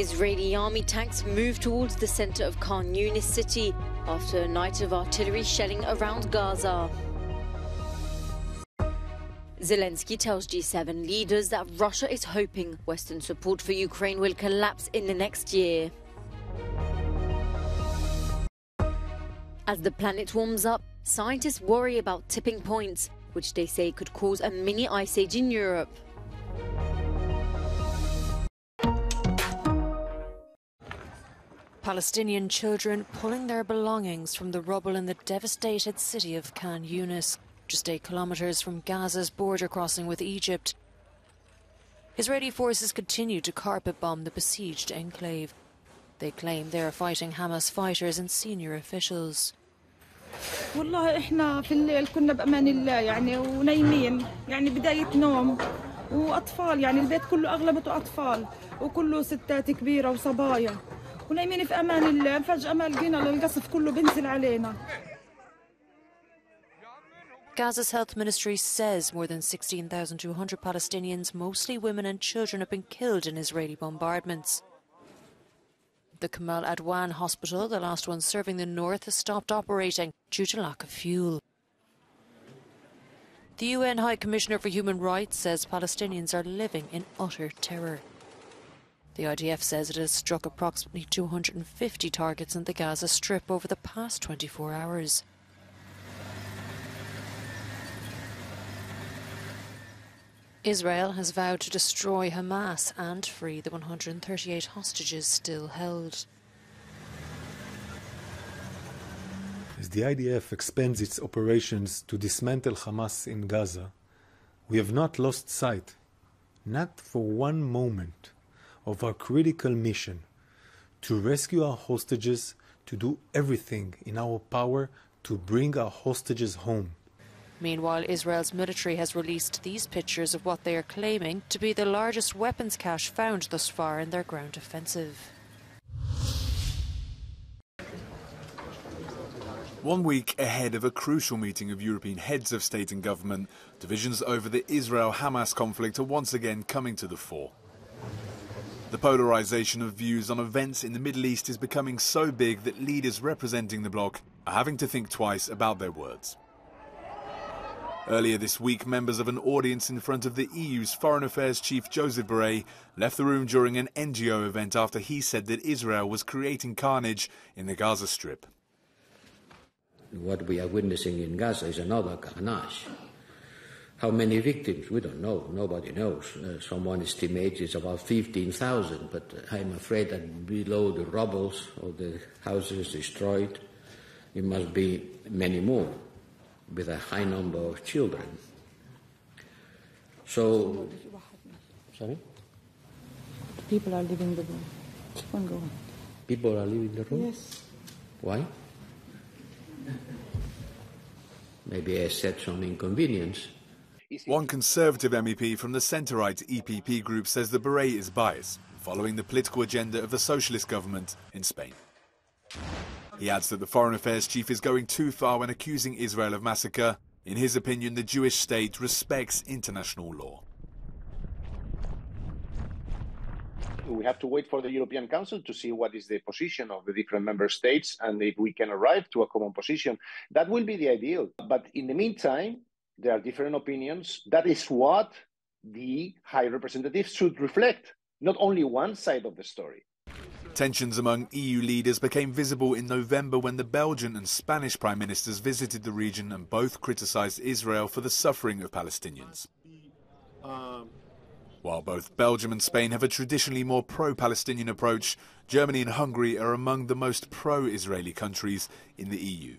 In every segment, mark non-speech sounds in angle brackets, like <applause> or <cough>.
Israeli army tanks moved towards the center of Khan Yunis city after a night of artillery shelling around Gaza. Zelensky tells G7 leaders that Russia is hoping Western support for Ukraine will collapse in the next year. As the planet warms up, scientists worry about tipping points, which they say could cause a mini ice age in Europe. Palestinian children pulling their belongings from the rubble in the devastated city of Khan Yunis, just eight kilometres from Gaza's border crossing with Egypt. Israeli forces continue to carpet bomb the besieged enclave. They claim they are fighting Hamas fighters and senior officials. والله احنا في الليل كنا بامان الله يعني ونايمين يعني بدايه نوم واطفال يعني البيت كله اغلبته اطفال وكله ستات كبيره وصبايا ونايمين في امان الله فجاه ما لقينا القصف كله بينزل علينا Gaza's health ministry says more than 16,200 Palestinians, mostly women and children, have been killed in Israeli bombardments. The Kamal Adwan hospital, the last one serving the north, has stopped operating due to lack of fuel. The UN High Commissioner for Human Rights says Palestinians are living in utter terror. The IDF says it has struck approximately 250 targets in the Gaza Strip over the past 24 hours. Israel has vowed to destroy Hamas and free the 138 hostages still held. As the IDF expands its operations to dismantle Hamas in Gaza, we have not lost sight, not for one moment, of our critical mission to rescue our hostages, to do everything in our power to bring our hostages home. Meanwhile, Israel's military has released these pictures of what they are claiming to be the largest weapons cache found thus far in their ground offensive. One week ahead of a crucial meeting of European heads of state and government, divisions over the Israel Hamas conflict are once again coming to the fore. The polarization of views on events in the Middle East is becoming so big that leaders representing the bloc are having to think twice about their words. Earlier this week, members of an audience in front of the EU's Foreign Affairs Chief Joseph Borrell left the room during an NGO event after he said that Israel was creating carnage in the Gaza Strip. What we are witnessing in Gaza is another carnage. How many victims? We don't know. Nobody knows. Uh, someone estimates it's about 15,000, but I'm afraid that below the rubbles of the houses destroyed, it must be many more with a high number of children. So, sorry? People are leaving the room. Keep on going. People are leaving the room? Yes. Why? Maybe I said some inconvenience. One Conservative MEP from the centre-right EPP group says the Borrell is biased, following the political agenda of the socialist government in Spain. He adds that the Foreign Affairs Chief is going too far when accusing Israel of massacre. In his opinion, the Jewish state respects international law. We have to wait for the European Council to see what is the position of the different member states and if we can arrive to a common position. That will be the ideal. But in the meantime, there are different opinions. That is what the High Representative should reflect, not only one side of the story. Tensions among EU leaders became visible in November when the Belgian and Spanish prime ministers visited the region and both criticized Israel for the suffering of Palestinians. While both Belgium and Spain have a traditionally more pro Palestinian approach, Germany and Hungary are among the most pro Israeli countries in the EU.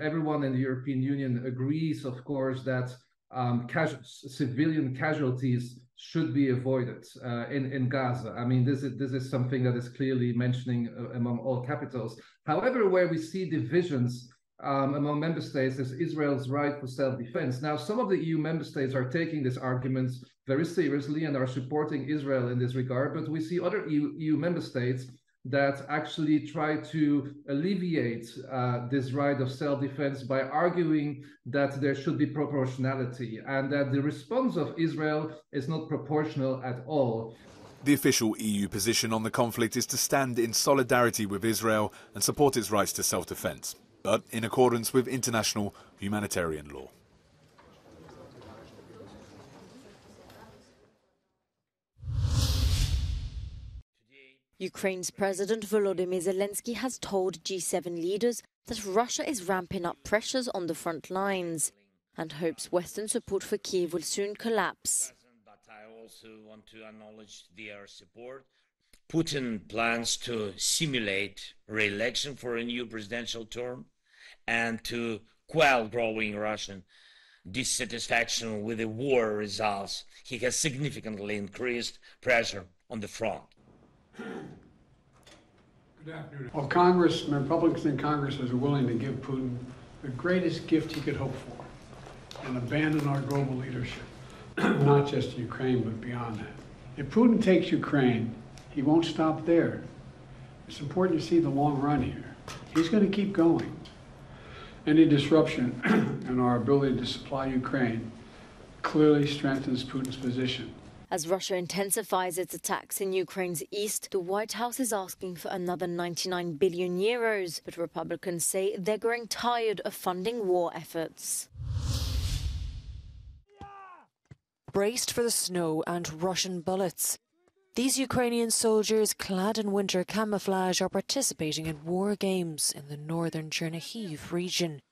Everyone in the European Union agrees, of course, that um, civilian casualties should be avoided uh, in in Gaza. I mean, this is this is something that is clearly mentioning uh, among all capitals. However, where we see divisions um, among member states is Israel's right for self-defense. Now, some of the EU member states are taking this argument very seriously and are supporting Israel in this regard, but we see other EU, EU member states that actually try to alleviate uh, this right of self-defense by arguing that there should be proportionality and that the response of Israel is not proportional at all. The official EU position on the conflict is to stand in solidarity with Israel and support its rights to self defense, but in accordance with international humanitarian law. Ukraine's President Volodymyr Zelensky has told G7 leaders that Russia is ramping up pressures on the front lines and hopes Western support for Kiev will soon collapse. But I also want to acknowledge their support. Putin plans to simulate re-election for a new presidential term and to quell growing Russian dissatisfaction with the war results. He has significantly increased pressure on the front. Well, Congress, Republicans in Congress are willing to give Putin the greatest gift he could hope for and abandon our global leadership, <clears throat> not just Ukraine, but beyond that. If Putin takes Ukraine, he won't stop there. It's important to see the long run here. He's going to keep going. Any disruption <clears throat> in our ability to supply Ukraine clearly strengthens Putin's position. As Russia intensifies its attacks in Ukraine's east, the White House is asking for another 99 billion euros, but Republicans say they're growing tired of funding war efforts. Braced for the snow and Russian bullets. These Ukrainian soldiers, clad in winter camouflage, are participating in war games in the northern Chernihiv region.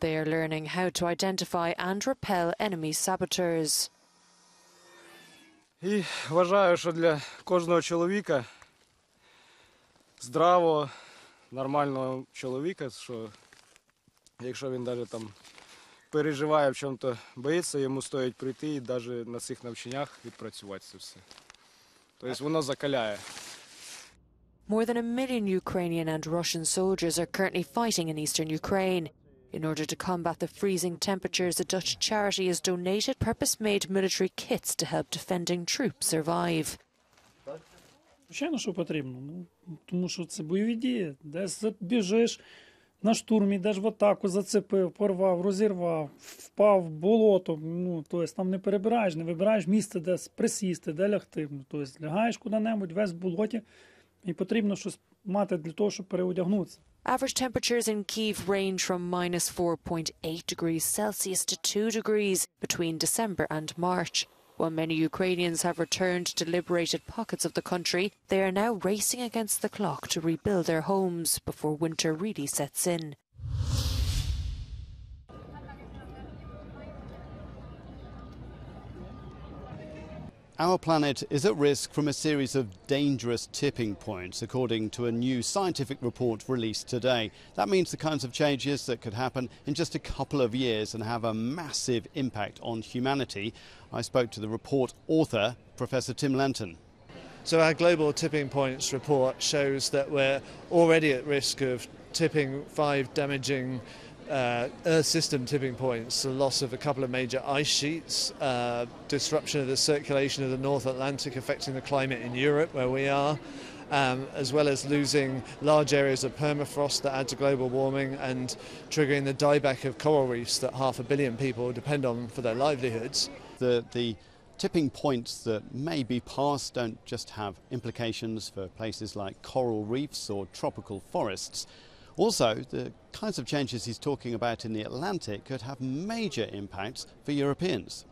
They are learning how to identify and repel enemy saboteurs. І вважаю, що для кожного чоловіка, здравого, нормального чоловіка, що якщо він навіть там переживає в чому-то боїться, йому стоїть прийти і навіть на цих навчаннях відпрацювати це все. Тобто воно закаляє. More than a million Ukrainian and Russian soldiers are currently fighting in eastern Ukraine. In order to combat the freezing temperatures, a Dutch charity has donated purpose made military kits to help defending troops survive. Звичайно, що потрібно. Ну, тому що це бойові дії. Десь біжиш на штурм, йдеш в атаку, зацепив, порвав, розірвав, впав в болото. Ну, тобто там не перебираєш, не вибираєш місце, де присісти, де лягти. Ну, тобто лягаєш куди-небудь, весь в болоті, і потрібно щось мати для того, щоб переодягнутися. Average temperatures in Kiev range from minus 4.8 degrees Celsius to 2 degrees between December and March. While many Ukrainians have returned to liberated pockets of the country, they are now racing against the clock to rebuild their homes before winter really sets in. Our planet is at risk from a series of dangerous tipping points, according to a new scientific report released today. That means the kinds of changes that could happen in just a couple of years and have a massive impact on humanity. I spoke to the report author, Professor Tim Lenton. So, our global tipping points report shows that we're already at risk of tipping five damaging uh, Earth system tipping points, the loss of a couple of major ice sheets, uh, disruption of the circulation of the North Atlantic affecting the climate in Europe, where we are, um, as well as losing large areas of permafrost that add to global warming and triggering the dieback of coral reefs that half a billion people depend on for their livelihoods. The, the tipping points that may be passed don't just have implications for places like coral reefs or tropical forests. Also, the kinds of changes he's talking about in the Atlantic could have major impacts for Europeans.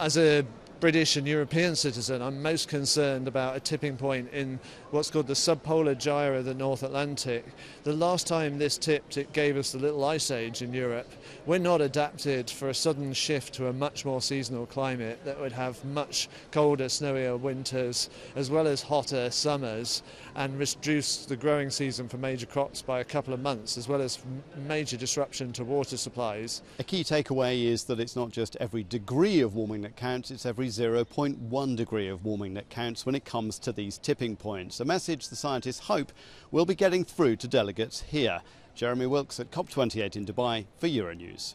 As a British and European citizen, I'm most concerned about a tipping point in what's called the subpolar gyre of the North Atlantic. The last time this tipped, it gave us the little ice age in Europe. We're not adapted for a sudden shift to a much more seasonal climate that would have much colder, snowier winters, as well as hotter summers, and reduce the growing season for major crops by a couple of months, as well as major disruption to water supplies. A key takeaway is that it's not just every degree of warming that counts, it's every 0.1 degree of warming that counts when it comes to these tipping points. A message the scientists hope will be getting through to delegates here. Jeremy Wilks at COP28 in Dubai for Euronews.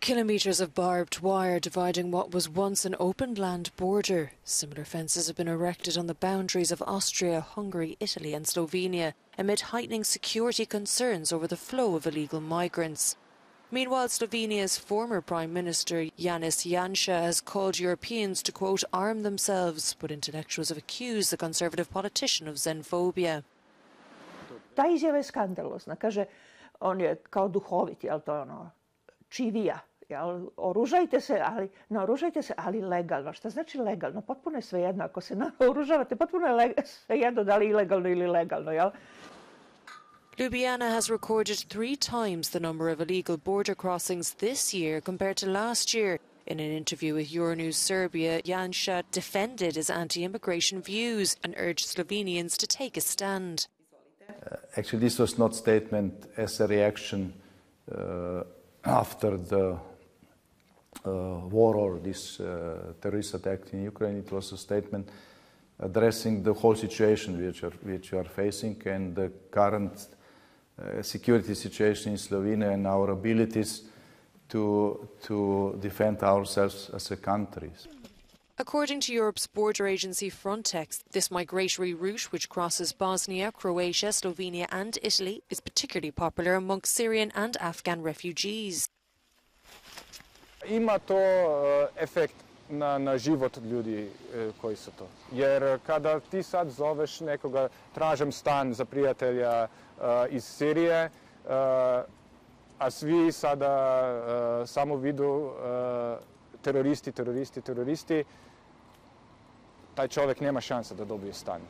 Kilometres of barbed wire dividing what was once an open land border. Similar fences have been erected on the boundaries of Austria, Hungary, Italy, and Slovenia amid heightening security concerns over the flow of illegal migrants. Meanwhile, Slovenia's former Prime Minister Janez Janša has called Europeans to, quote, arm themselves, but intellectuals have accused the conservative politician of xenophobia. Ta izjava je skandalozna. Kaže, on je kao duhovit, jel to je ono, čivija. Jel, oružajte se, ali naoružajte se, ali legalno. Šta znači legalno? Potpuno je svejedno. Ako se naoružavate, potpuno je svejedno da li ilegalno ili legalno, jel? Ljubljana has recorded three times the number of illegal border crossings this year compared to last year. In an interview with Euronews Serbia, Janša defended his anti-immigration views and urged Slovenians to take a stand. Uh, actually, this was not a statement as a reaction uh, after the uh, war or this uh, terrorist attack in Ukraine. It was a statement addressing the whole situation which, are, which we are facing and the current security situation in Slovenia and our abilities to, to defend ourselves as a country. According to Europe's border agency Frontex, this migratory route, which crosses Bosnia, Croatia, Slovenia, and Italy, is particularly popular amongst Syrian and Afghan refugees. Ima to uh, efekt na, na život ljudi uh, koji su to. Jer kada ti sad zoveš nekoga, tražem stan za prijatelja, iz Sirije, a svi sada samo vidu teroristi, teroristi, teroristi, taj čovjek nema da dobije stan.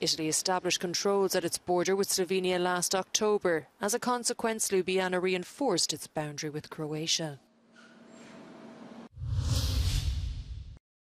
Italy established controls at its border with Slovenia last October. As a consequence, Ljubljana reinforced its boundary with Croatia.